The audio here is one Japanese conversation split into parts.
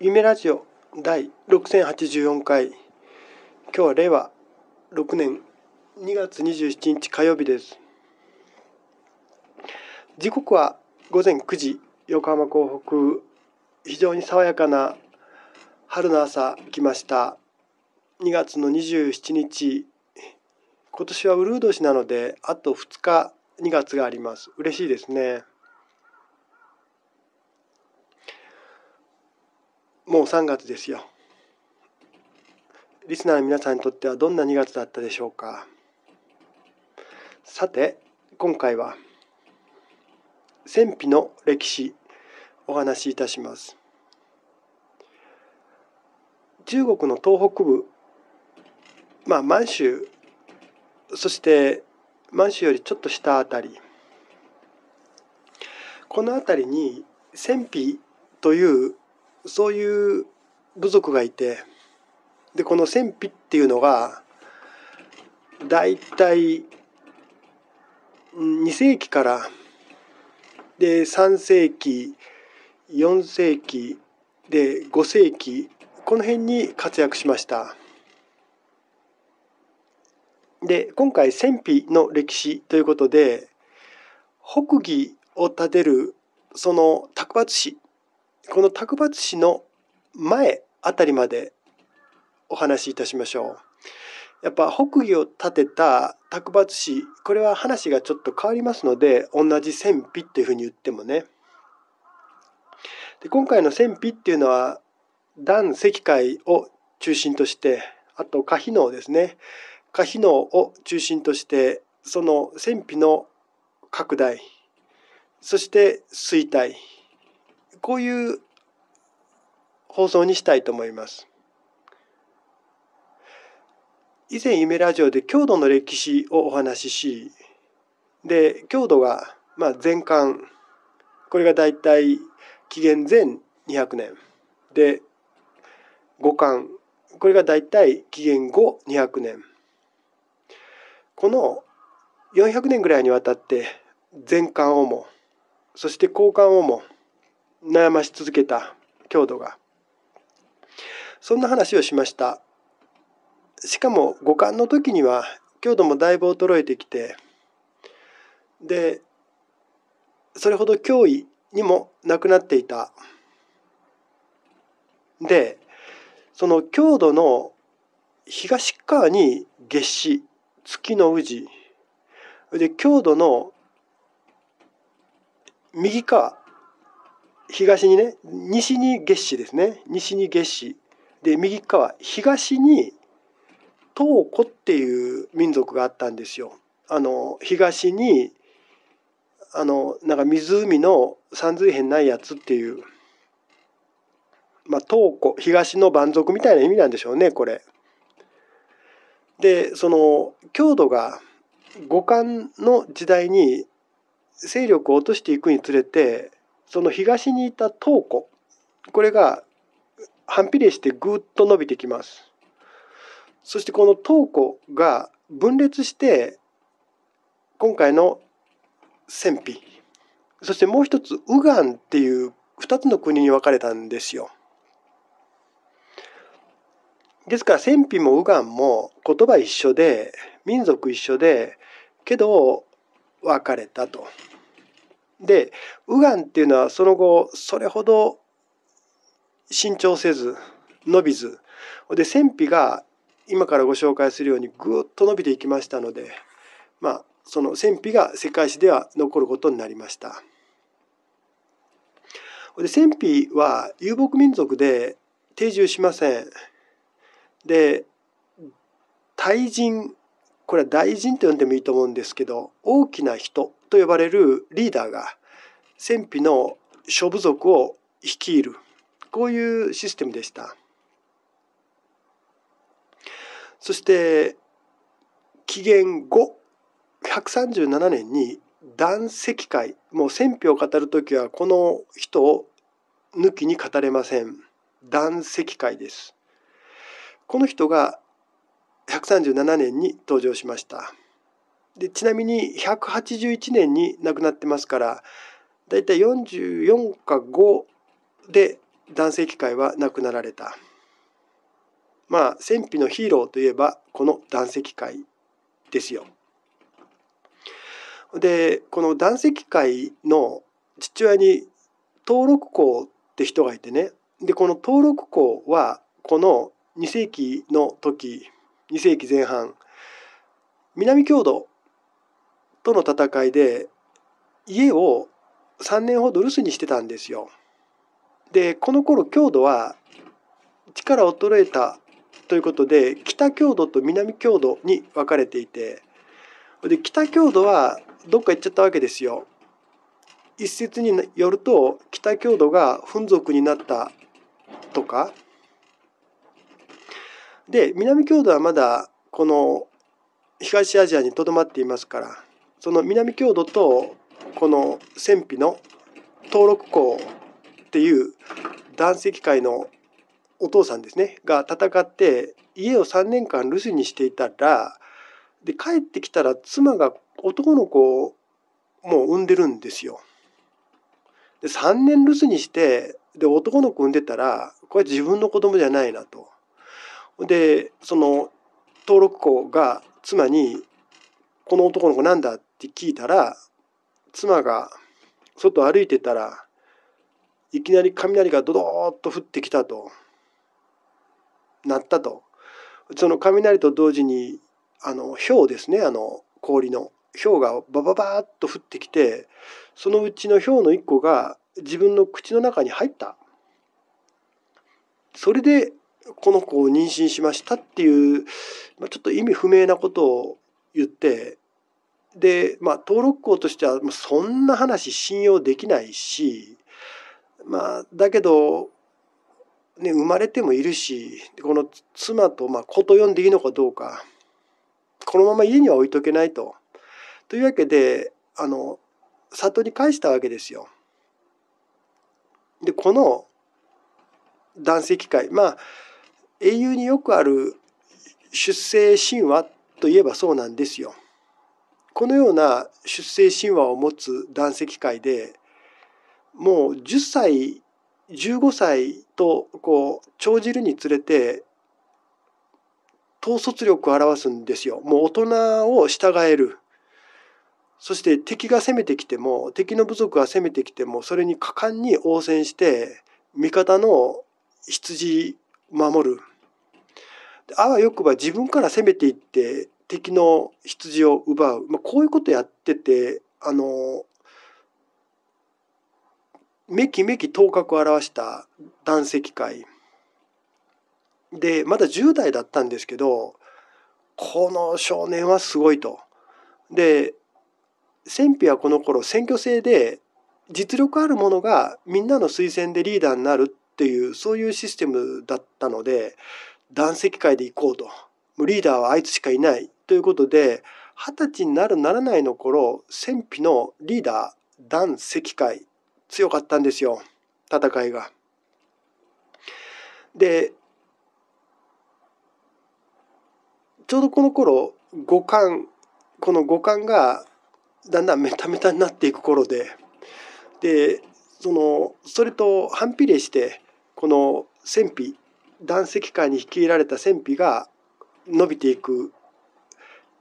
夢ラジオ第6084回。今日は令和6年2月27日火曜日です。時刻は午前9時横浜港北非常に爽やかな春の朝来ました。2月の27日今年はウルー年なのであと2日2月があります。嬉しいですね。もう3月ですよ。リスナーの皆さんにとってはどんな2月だったでしょうか。さて今回は戦費の歴史お話しいたします。中国の東北部まあ満州そして満州よりちょっと下あたりこの辺りに戦費というそういう部族がいてでこの戦費っていうのが大体2世紀からで3世紀4世紀で5世紀この辺に活躍しました。で今回戦費の歴史ということで北義を建てるその卓抜氏この卓抜市の前あたりまでお話しいたしましょう。やっぱ北義を建てた卓抜市これは話がちょっと変わりますので同じ戦費っていうふうに言ってもね。で今回の戦費っていうのは断石灰を中心としてあと可否能ですね可否能を中心としてその戦費の拡大そして衰退こういう放送にしたいと思います。以前夢ラジオで郷土の歴史をお話ししで郷土がまあ前漢これが大体紀元前200年で五漢これが大体紀元後200年この400年ぐらいにわたって前漢をもそして後漢をも悩まし続けた郷土が。そんな話をしました。しかも五感の時には強度もだいぶ衰えてきて。でそれほど脅威にもなくなっていた。でその強度の東側に月子月の宇治で強度の右側東にね西に月子ですね西に月子で右側東に東古っていう民族があったんですよ。あの東にあのなんか湖の山水辺ないやつっていう、まあ、東古東の蛮族みたいな意味なんでしょうねこれ。でその郷土が五漢の時代に勢力を落としていくにつれてその東にいた東古これが反比例してぐっと伸びてきます。そしてこの東古が分裂して今回の戦費そしてもう一つ右岸っていう二つの国に分かれたんですよ。ですから戦費も右岸も言葉一緒で民族一緒でけど分かれたと。で右岸っていうのはその後それほど伸長せず伸びずで戦費が今からご紹介するようにぐっと伸びていきましたのでまあその戦費が世界史では残ることになりました。で戦費は遊牧民族で定住しません。で大人これは大臣と呼んでもいいと思うんですけど大きな人と呼ばれるリーダーが戦費の諸部族を率いる。こういうシステムでした。そして紀元後137年に断石会。もう戦費を語る時はこの人を抜きに語れません。断石会です。この人が137年に登場しました。でちなみに181年に亡くなってますからだいたい44か5で男性機械は亡くなられた。まあ戦費のヒーローといえばこの男性機械ですよ。でこの男性機械の父親に登録校って人がいてねでこの登録校はこの2世紀の時2世紀前半南郷土との戦いで家を3年ほど留守にしてたんですよ。でこの頃郷土は力衰えたということで北郷土と南郷土に分かれていてで北郷土はどっか行っちゃったわけですよ。一説によると北郷土がフン族になったとかで南郷土はまだこの東アジアにとどまっていますからその南郷土とこの戦費の登録校っていう男性機械のお父さんですねが戦って家を3年間留守にしていたらで帰ってきたら妻が男の子をもう産んでるんですよ。で3年留守にしてで男の子産んでたらこれ自分の子供じゃないなと。でその登録校が妻に「この男の子なんだ?」って聞いたら妻が外歩いてたらいきなり雷がドドーッと降ってきたとなったと。その雷と同時にあの氷ですねあの氷の氷がバババーッと降ってきてそのうちの氷の一個が自分の口の中に入った。それでこの子を妊娠しましたっていう、まあ、ちょっと意味不明なことを言ってでまあ登録校としてはそんな話信用できないしまあだけどね生まれてもいるしこの妻とまあ子と呼んでいいのかどうかこのまま家には置いとけないと。というわけであの里に返したわけですよ。でこの男性機械まあ英雄によくある出生神話といえばそうなんですよ。このような出生神話を持つ男性機械でもう10歳15歳とこう長じるにつれて統率力を表すんですよ。もう大人を従える。そして敵が攻めてきても敵の部族が攻めてきてもそれに果敢に応戦して味方の羊守る。あわよくば自分から攻めていって敵の羊を奪う、まあ、こういうことやっててあのめきめき頭角を現した男性機械。でまだ10代だったんですけどこの少年はすごいと。で戦費はこの頃選挙制で実力ある者がみんなの推薦でリーダーになるっていうそういうシステムだったので男性機械で行こうと。リーダーはあいつしかいない。ということで二十歳になるならないの頃戦費のリーダー男石会強かったんですよ戦いが。でちょうどこの頃五感この五感がだんだんメタメタになっていく頃ででそのそれと反比例してこの戦費男石会に率いられた戦費が伸びていく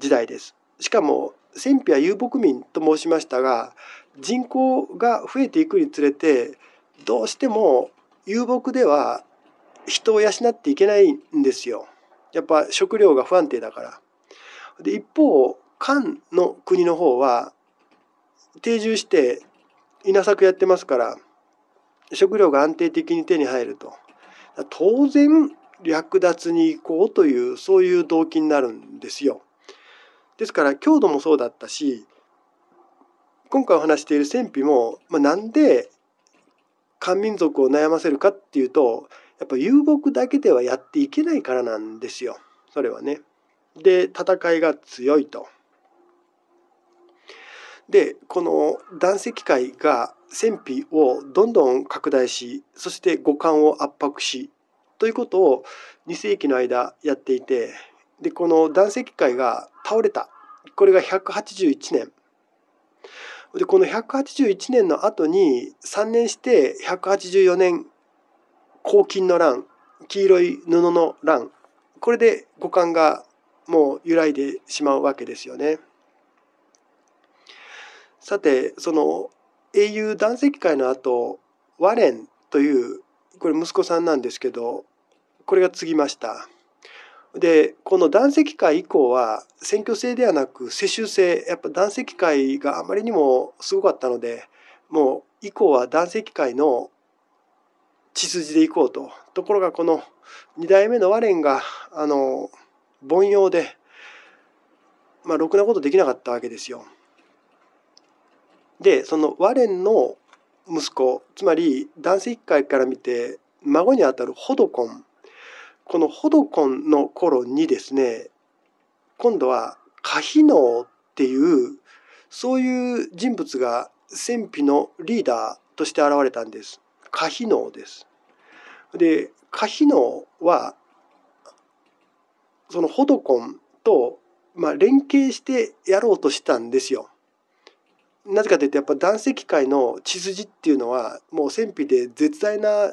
時代です。しかも戦費は遊牧民と申しましたが人口が増えていくにつれてどうしても遊牧では人を養っていけないんですよ。やっぱ食料が不安定だから。で一方漢の国の方は定住して稲作やってますから食料が安定的に手に入ると。当然略奪に行こうというそういう動機になるんですよ。ですから強度もそうだったし今回お話している戦費も、まあ、なんで漢民族を悩ませるかっていうとやっぱ遊牧だけではやっていけないからなんですよそれはね。で戦いが強いと。でこの男性機械が戦費をどんどん拡大しそして五感を圧迫しということを2世紀の間やっていてでこの男性機械が倒れたこれが181年でこの181年の後に3年して184年黄金の乱黄色い布の乱これで五感がもう揺らいでしまうわけですよね。さてその英雄断石会の後ワレンというこれ息子さんなんですけどこれが継ぎました。でこの断石会以降は選挙制ではなく世襲制やっぱ断石会があまりにもすごかったのでもう以降は断石会の血筋でいこうとところがこの2代目のワレンがあの凡庸でまあろくなことできなかったわけですよ。でそのワレンの息子つまり男性一界から見て孫にあたるホドコンこのホドコンの頃にですね今度はカヒノーっていうそういう人物が戦費のリーダーとして現れたんです。カヒノーです。でカヒノーはそのホドコンと、まあ、連携してやろうとしたんですよ。なぜかというとやっぱ男性機械の血筋っていうのはもう戦費で絶大な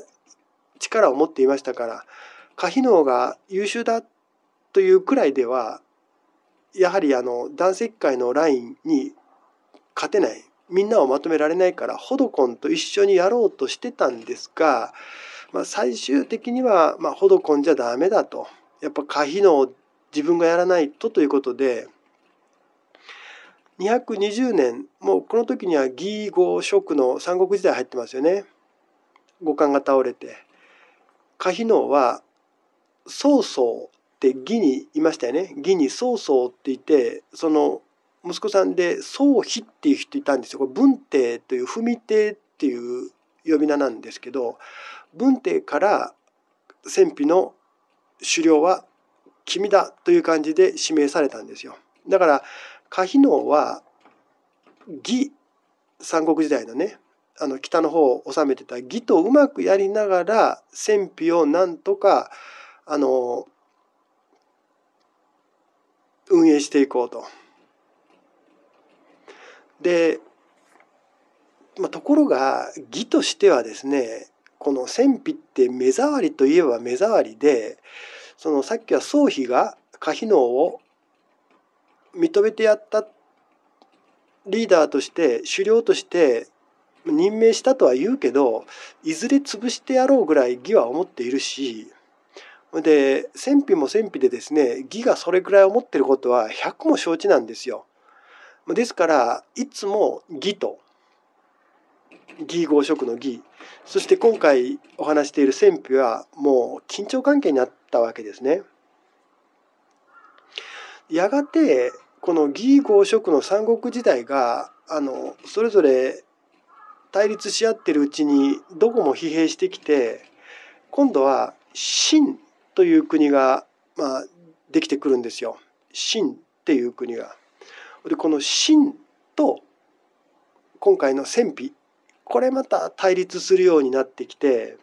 力を持っていましたから可否能が優秀だというくらいではやはりあの男性機械のラインに勝てない。みんなをまとめられないからホドコンと一緒にやろうとしてたんですが、まあ、最終的にはまあホドコンじゃダメだと。やっぱ可否能自分がやらないとということで220年もうこの時には義合職の三国時代入ってますよね。五感が倒れて。可否能は曹操って義にいましたよね。義に曹操っていてその息子さんで曹妃っていう人いたんですよ。これ文帝という文帝っていう呼び名なんですけど文帝から戦費の狩猟は君だという感じで指名されたんですよ。だから可否能は義三国時代のねあの北の方を治めてた義とうまくやりながら戦費をなんとかあの運営していこうと。で、まあ、ところが義としてはですねこの戦費って目障りといえば目障りでそのさっきは宗妃が可否能を認めてやったリーダーとして首領として任命したとは言うけどいずれ潰してやろうぐらい義は思っているしで戦費も戦費でですね義がそれぐらい思ってることは100も承知なんですよ。ですからいつも義と義合職の義そして今回お話している戦費はもう緊張関係になったわけですね。やがてこの義合職の三国時代があのそれぞれ対立し合ってるうちにどこも疲弊してきて今度は秦という国が、まあ、できてくるんですよ。秦っていう国が。でこの秦と今回の戦費これまた対立するようになってきて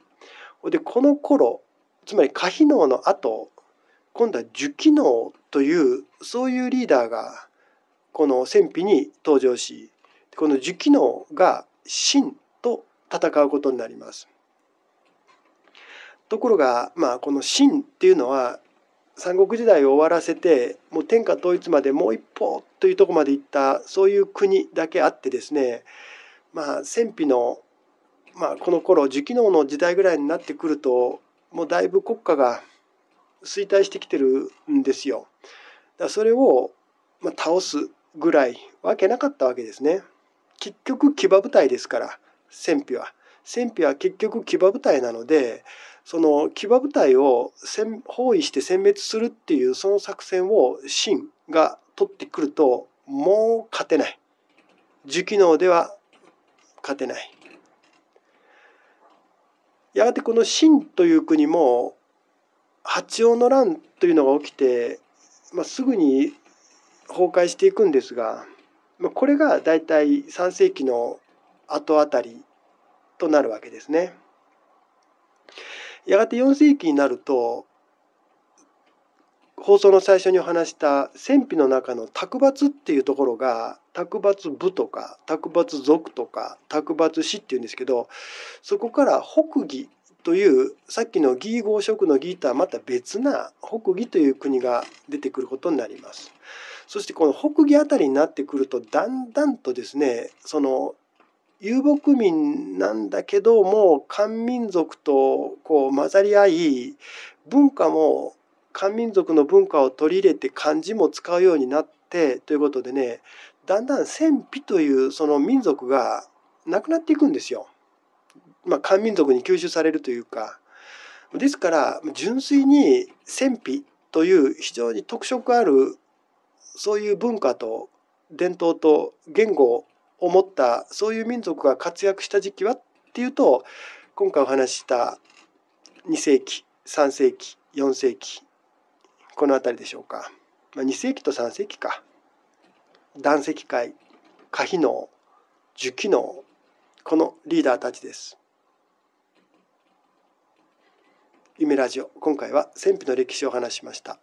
でこの頃つまり可否能の後今度は樹機能というそういうリーダーがこの戦費に登場しこの樹機能が秦と戦うことになります。ところが、まあ、この秦っていうのは三国時代を終わらせてもう天下統一までもう一歩というとこまで行ったそういう国だけあってですねまあ戦費の、まあ、この頃樹機能の時代ぐらいになってくるともうだいぶ国家が衰退してきてるんですよ。だそれを、ま倒すぐらいわけなかったわけですね。結局騎馬部隊ですから戦費は。戦費は結局騎馬部隊なのでその騎馬部隊を包囲して殲滅するっていうその作戦を秦が取ってくるともう勝てない。受機能では勝てない。やがてこの秦という国も八王の乱というのが起きて、まあ、すぐに崩壊していくんですが、まあ、これが大体3世紀の後あたりとなるわけですね。やがて4世紀になると放送の最初にお話した戦費の中の卓抜っていうところが卓抜部とか卓抜族とか卓抜師っていうんですけどそこから北義というさっきの義合色の義とはまた別な北義という国が出てくることになります。そしてこの北義あたりになってくるとだんだんとですねその遊牧民なんだけども漢民族とこう混ざり合い文化も漢民族の文化を取り入れて漢字も使うようになってということでねだんだん戦費というその民族がなくなっていくんですよ。まあ、漢民族に吸収されるというかですから純粋に戦費という非常に特色あるそういう文化と伝統と言語を持ったそういう民族が活躍した時期はっていうと今回お話しした2世紀3世紀4世紀この辺りでしょうか、まあ、2世紀と3世紀か断石会可否能樹機能このリーダーたちです。夢ラジオ今回は戦費の歴史を話しました。